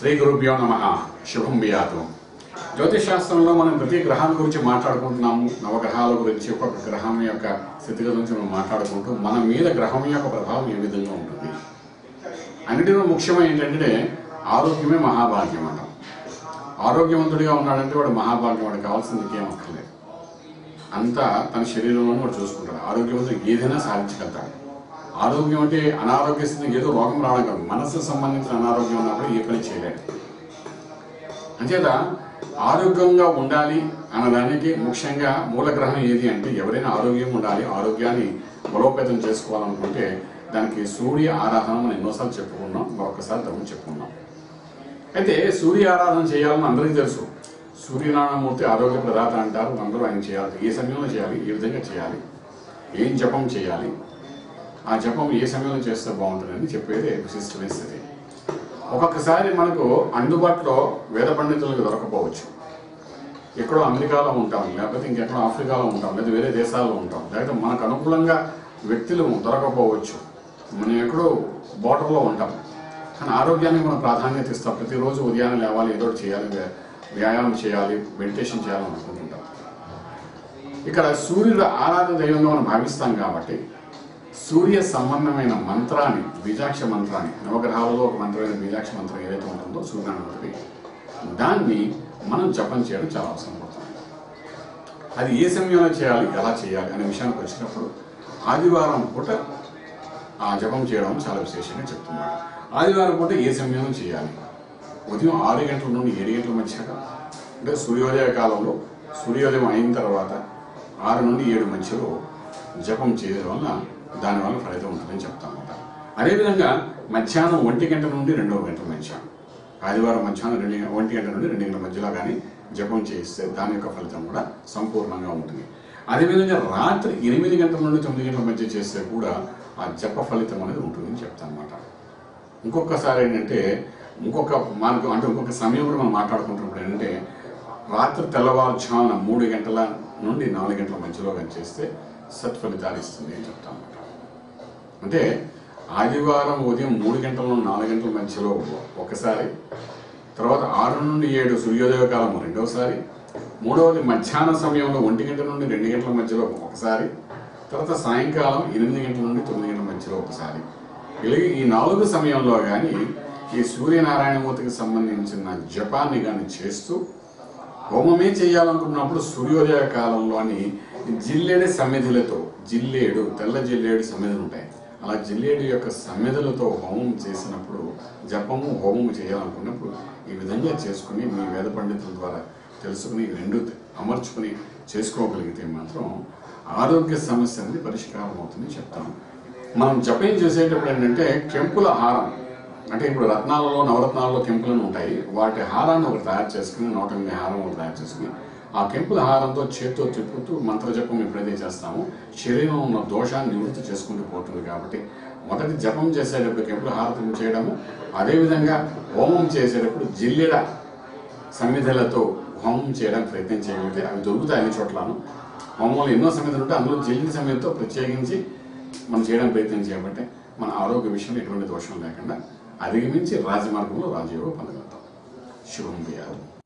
శ్రీ గురుభ్యో నమ. శుభం వ్యాతం. జ్యోతిష్ శాస్త్రంలో మనం ప్రతి గ్రహాల గురించి మాట్లాడుకుంటున్నాము. నవగ్రహాల గురించి ఒక్కొక్క గ్రహం యొక్క స్థితిగతి గురించి మనం మాట్లాడుకుంటూ మన మీద గ్రహం యొక్క ప్రభావం ఏ విధంగా ఉంటుంది? అన్నిటిలో ముఖ్యమైన ఏంటంటే ఆరోగ్యమే మహాభాగ్యం అంటాం. ఆరోగ్యవంతుడిగా ఉన్నాడంటే వాడు మహాభాగ్యం వాడు కావాల్సింది ఇంకేం అక్కర్లేదు. అంతా తన శరీరంలోనే వాడు చూసుకుంటాడు. ఆరోగ్యవంతుడు ఏదైనా సాధించగలుగుతాడు. ఆరోగ్యం అంటే అనారోగ్య ఏదో రోగం రావడం కాదు. మనసుకు సంబంధించిన అనారోగ్యం ఉన్నప్పుడు ఏ పని చేయలేదు అంచేత ఆరోగ్యంగా ఉండాలి అన్నదానికి ముఖ్యంగా మూలగ్రహం ఏది అంటే ఎవరైనా ఆరోగ్యం ఉండాలి ఆరోగ్యాన్ని బలోపేతం చేసుకోవాలనుకుంటే దానికి సూర్య ఆరాధన మనం ఎన్నోసార్లు చెప్పుకున్నాం మరొకసారి తగ్గు చెప్పుకున్నాం. అయితే సూర్య ఆరాధన చేయాలని అందరికీ తెలుసు. సూర్యనారాయణమూర్తి ఆరోగ్య ప్రదాత అంటారు అందరూ ఆయన చేయాలి. ఏ సమయంలో చేయాలి? ఏ విధంగా చేయాలి? ఏం జపం చేయాలి? ఆ జపం ఏ సమయంలో చేస్తే బాగుంటుందని చెప్పేది విశిష్టమైన స్థితి ఒక్కొక్కసారి మనకు అందుబాటులో వేద పండితులకు దొరకపోవచ్చు. ఎక్కడో అమెరికాలో ఉంటాం లేకపోతే ఇంకెక్కడో ఆఫ్రికాలో ఉంటాం లేదా వేరే దేశాల్లో ఉంటాం. లేకపోతే మనకు అనుకూలంగా వ్యక్తులు దొరకపోవచ్చు. మనం ఎక్కడో బోర్డర్లో ఉంటాం. కానీ ఆరోగ్యానికి మనం ప్రాధాన్యత ఇస్తాం. ప్రతిరోజు ఉదయాన్నే లేవాలి ఏదో చేయాలి వ్యాయామం చేయాలి మెడిటేషన్ చేయాలని అనుకుంటుంటాం. ఇక్కడ సూర్యుడు ఆరాధన దైవంగా మనం భావిస్తాం కాబట్టి సూర్య సంబంధమైన మంత్రాన్ని బీజాక్ష మంత్రాన్ని నవగ్రహాలలో ఒక మంత్రమైన బీజాక్ష మంత్రం ఏదైతే ఉంటుందో సూర్యనారాయణమూర్తి దాన్ని మనం జపం చేయడం చాలా అవసరం పడుతుంది. అది ఏ సమయంలో చేయాలి ఎలా చేయాలి అనే విషయానికి వచ్చినప్పుడు ఆదివారం పూట ఆ జపం చేయడం చాలా విశేషంగా చెప్తున్నాడు. ఆదివారం పూట ఏ సమయంలో చేయాలి? ఉదయం ఆరు గంటల నుండి ఏడు గంటల మధ్య అంటే సూర్యోదయ కాలంలో సూర్యోదయం అయిన తర్వాత ఆరు నుండి ఏడు మధ్యలో జపం చేయడం వల్ల దానివల్ల ఫలితం ఉంటుందని చెప్తాను అదేవిధంగా మధ్యాహ్నం ఒంటి గంట నుండి రెండవ గంటల మధ్యాహ్నం. ఆదివారం మధ్యాహ్నం రెండు ఒంటి గంట నుండి రెండు గంటల మధ్యలో కానీ జపం చేస్తే దాని యొక్క ఫలితం కూడా సంపూర్ణంగా ఉంటుంది. అదేవిధంగా రాత్రి ఎనిమిది గంటల నుండి తొమ్మిది గంటల మధ్య చేస్తే కూడా ఆ జప ఫలితం అనేది ఉంటుందని చెప్తాను అనమాట ఇంకొకసారి ఏంటంటే ఇంకొక మనకు అంటే ఇంకొక సమయం కూడా మనం మాట్లాడుకుంటున్నప్పుడు ఏంటంటే రాత్రి తెల్లవారుజామున మూడు గంటల నుండి నాలుగు గంటల మధ్యలో కానీ చేస్తే సత్ఫలితాలు ఇస్తుంది అని చెప్తాను అనమాట అంటే ఆదివారం ఉదయం మూడు గంటల నుండి నాలుగు గంటల మధ్యలో ఒకసారి తర్వాత ఆరు నుండి ఏడు సూర్యోదయ కాలం రెండవసారి మూడవది మధ్యాహ్న సమయంలో ఒంటి గంట నుండి రెండు గంటల మధ్యలో ఒకసారి తర్వాత సాయంకాలం ఎనిమిది గంటల నుండి తొమ్మిది గంటల మధ్యలో ఒకసారి. ఇలాగే ఈ నాలుగు సమయంలో కానీ ఈ సూర్యనారాయణమూర్తికి సంబంధించిన జపాన్ని కానీ చేస్తూ హోమమే చేయాలనుకున్నప్పుడు సూర్యోదయ కాలంలోని జిల్లేడు సమిధులతో జిల్లేడు తెల్ల జిల్లేడు సమిధులు ఉంటాయి. అలా జిల్లేడు యొక్క సమ్మెదలతో హోమం చేసినప్పుడు జపము హోమము చేయాలనుకున్నప్పుడు ఈ విధంగా చేసుకుని మీ వేద పండితుల ద్వారా తెలుసుకుని రెండు అమర్చుకుని చేసుకోగలిగితే మాత్రం ఆరోగ్య సమస్య అనేది పరిష్కారం అవుతుంది చెప్తాను మనం జపం చేసేటప్పుడు ఏంటంటే కెంపుల హారం అంటే ఇప్పుడు రత్నాలలో నవరత్నాలలో కెంపులను ఉంటాయి. వాటి హారాన్ని ఒకటి తయారు చేసుకుని నూట హారం ఒకటి తయారు చేసుకుని ఆ కెంపుల హారంతో చేత్తో తిప్పుతూ మంత్రజపం ఎప్పుడైతే చేస్తామో. శరీరంలో ఉన్న దోషాన్ని నివృత్తి చేసుకుంటూ పోతుంది కాబట్టి మొదటి జపం చేసేటప్పుడు కెంపుల హారతం చేయడము అదేవిధంగా హోమం చేసేటప్పుడు జిల్లెడ సమిధులతో హోమం చేయడానికి ప్రయత్నం చేయగలిగితే అవి దొరుకుతాయి అన్ని చోట్లను. హోమంలో ఎన్నో సమిధులు ఉంటే అందులో జిల్లిన సమయంతో ప్రత్యేకించి మనం చేయడానికి ప్రయత్నం చేయబట్టే మన ఆరోగ్య విషయంలో ఎటువంటి దోషం లేకుండా అధిగమించి రాజమార్గంలో రాజయోగం పొందగలుగుతాం. శుభం చేయాలి